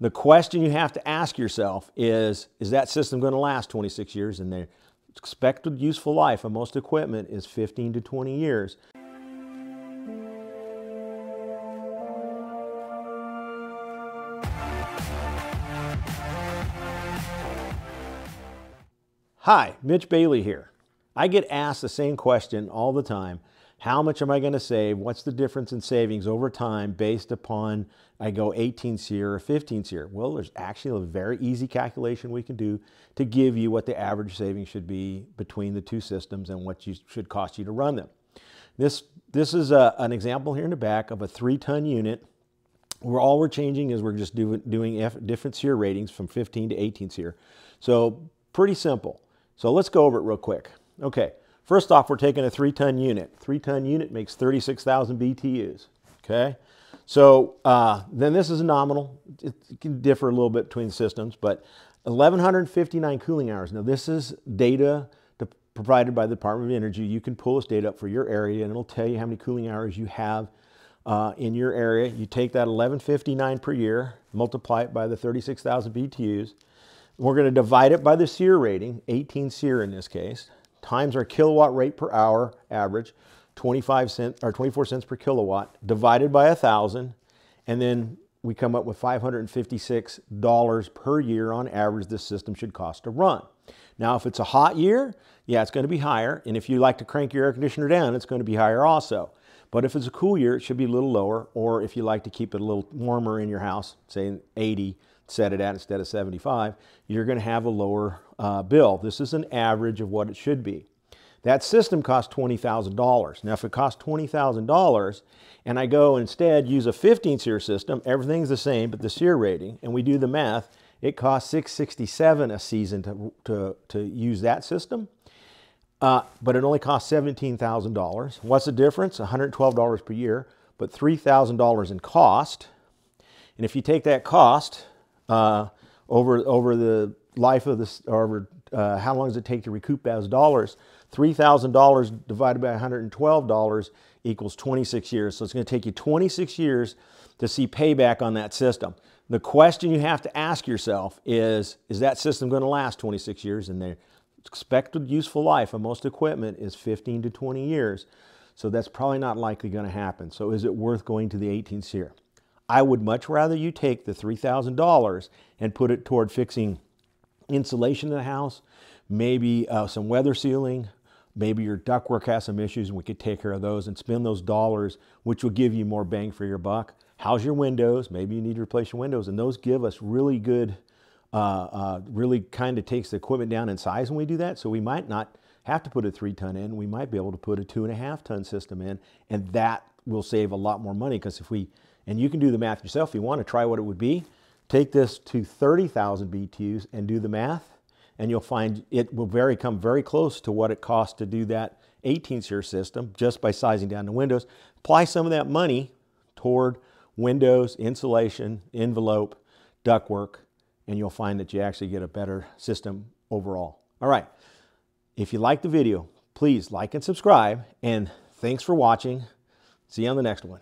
The question you have to ask yourself is, is that system going to last 26 years? And the expected useful life of most equipment is 15 to 20 years. Hi, Mitch Bailey here. I get asked the same question all the time. How much am I going to save? What's the difference in savings over time based upon I go 18 SEER or 15 SEER? Well, there's actually a very easy calculation we can do to give you what the average savings should be between the two systems and what you should cost you to run them. This, this is a, an example here in the back of a three ton unit where all we're changing is we're just do, doing F, different SEER ratings from 15 to 18 SEER. So pretty simple. So let's go over it real quick. Okay, first off, we're taking a three ton unit. Three ton unit makes 36,000 BTUs, okay? So uh, then this is a nominal. It, can differ a little bit between systems, but 1,159 cooling hours. Now this is data provided by the Department of Energy. You can pull this data up for your area and it'll tell you how many cooling hours you have uh, in your area. You take that 1159 per year, multiply it by the 36,000 BTUs, we're going to divide it by the SEER rating, 18 SEER in this case, times our kilowatt rate per hour average, 25 cents or 24 cents per kilowatt, divided by a thousand, and then we come up with $556 per year on average this system should cost to run. Now, if it's a hot year, yeah, it's going to be higher. And if you like to crank your air conditioner down, it's going to be higher also. But if it's a cool year, it should be a little lower. Or if you like to keep it a little warmer in your house, say 80, set it at instead of 75, you're going to have a lower uh, bill. This is an average of what it should be. That system costs $20,000. Now, if it costs $20,000 and I go instead use a 15 SEER system, everything's the same, but the SEER rating, and we do the math, it costs 667 a season to, to, to use that system. Uh, but it only costs $17,000. What's the difference? $112 per year, but $3,000 in cost. And if you take that cost uh, over, over the life of this, or uh, how long does it take to recoup those dollars? $3,000 divided by $112 equals 26 years. So it's going to take you 26 years to see payback on that system. The question you have to ask yourself is, is that system going to last 26 years? And the expected useful life of most equipment is 15 to 20 years. So that's probably not likely going to happen. So is it worth going to the 18 SEER? I would much rather you take the $3,000 and put it toward fixing insulation in the house, maybe uh, some weather sealing, maybe your ductwork has some issues and we could take care of those and spend those dollars, which will give you more bang for your buck. How's your windows? Maybe you need to replace your windows and those give us really good, uh, uh, really kind of takes the equipment down in size when we do that. So we might not have to put a three ton in. We might be able to put a two and a half ton system in and that will save a lot more money because if we and you can do the math yourself if you want to try what it would be. Take this to 30,000 BTUs and do the math, and you'll find it will very come very close to what it costs to do that 18 SEER system just by sizing down the windows. Apply some of that money toward windows, insulation, envelope, ductwork, and you'll find that you actually get a better system overall. All right. If you like the video, please like and subscribe, and thanks for watching. See you on the next one.